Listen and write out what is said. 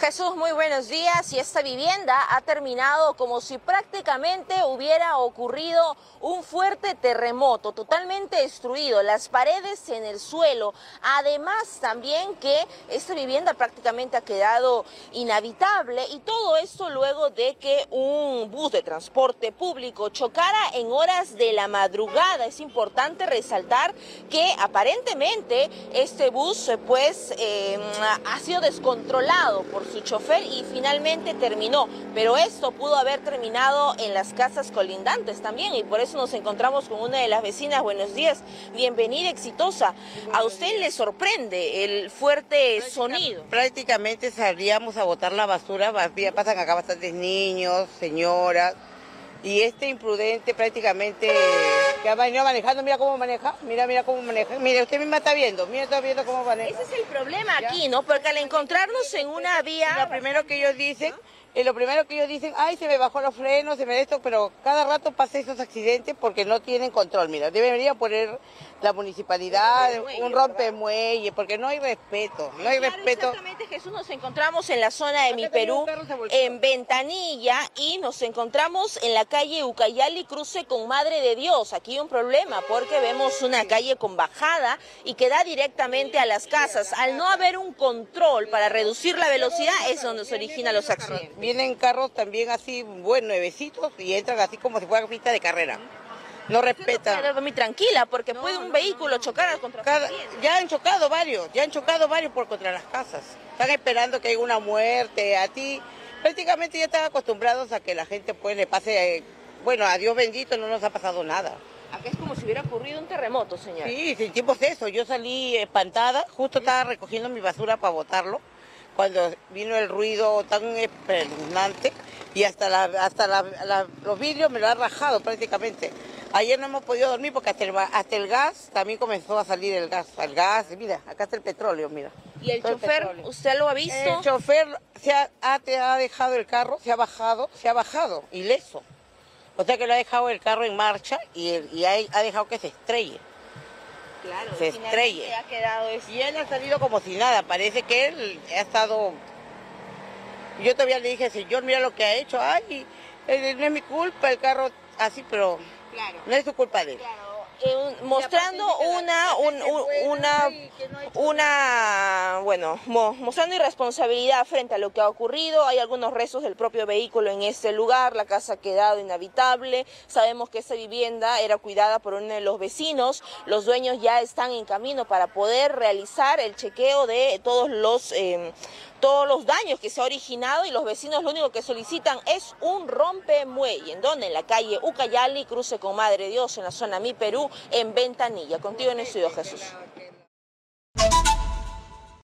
Jesús, muy buenos días. Y esta vivienda ha terminado como si prácticamente hubiera ocurrido un fuerte terremoto, totalmente destruido, las paredes en el suelo. Además, también que esta vivienda prácticamente ha quedado inhabitable y todo esto luego de que un bus de transporte público chocara en horas de la madrugada. Es importante resaltar que aparentemente este bus pues eh, ha sido descontrolado por su chofer y finalmente terminó. Pero esto pudo haber terminado en las casas colindantes también y por eso nos encontramos con una de las vecinas. Buenos días, bienvenida, exitosa. ¿A usted le sorprende el fuerte sonido? Prácticamente salíamos a botar la basura, pasan acá bastantes niños, señoras, y este imprudente prácticamente que venido manejando, mira cómo maneja, mira, mira cómo maneja. Mire, usted misma está viendo, mira, está viendo cómo maneja. Ese es el problema aquí, ¿no? Porque al encontrarnos en una vía... Lo primero que ellos dicen, y lo primero que ellos dicen, ay, se me bajó los frenos, se me esto, pero cada rato pasa esos accidentes porque no tienen control. Mira, debería poner la municipalidad un rompemuelle, porque no hay respeto, no hay respeto. Exactamente, Jesús, nos encontramos en la zona de Mi Perú, en Ventanilla, y nos encontramos en la calle Ucayali, cruce con Madre de Dios. Aquí hay un problema, porque vemos una calle con bajada y que da directamente a las casas. Al no haber un control para reducir la velocidad, es donde se originan los accidentes. Vienen carros también así, buenos, nuevecitos, y entran así como si fuera pista de carrera no respeta. No muy tranquila porque puede un vehículo chocar contra Cada, Ya han chocado varios, ya han chocado varios por contra las casas. Están esperando que haya una muerte. A ti prácticamente ya están acostumbrados a que la gente pues le pase, bueno, a Dios bendito no nos ha pasado nada. Aquí es como si hubiera ocurrido un terremoto, señor. Sí, sentimos eso. Yo salí espantada, justo estaba recogiendo mi basura para botarlo, cuando vino el ruido tan espeluznante y hasta, la, hasta los vidrios me lo ha rajado prácticamente. Ayer no hemos podido dormir porque hasta el, hasta el gas también comenzó a salir el gas. El gas, mira, acá está el petróleo, mira. ¿Y el chofer, usted lo ha visto? El chofer se ha, ha, dejado el carro, se ha bajado, se ha bajado, ileso. O sea que lo ha dejado el carro en marcha y, y ha, ha, dejado que se estrelle. Claro, se estrelle. Ha quedado Y él ha salido como si nada, parece que él ha estado... Yo todavía le dije, señor, mira lo que ha hecho. Ay, eh, no es mi culpa, el carro así, pero no es su culpa de él. Eh, mostrando una, una, una, bueno, mostrando irresponsabilidad frente a lo que ha ocurrido. Hay algunos restos del propio vehículo en este lugar, la casa ha quedado inhabitable. Sabemos que esa vivienda era cuidada por uno de los vecinos. Los dueños ya están en camino para poder realizar el chequeo de todos los... Eh, todos los daños que se ha originado y los vecinos lo único que solicitan es un rompemuelle, en donde en la calle Ucayali, cruce con Madre Dios, en la zona Mi Perú, en Ventanilla. Contigo en el estudio, Jesús.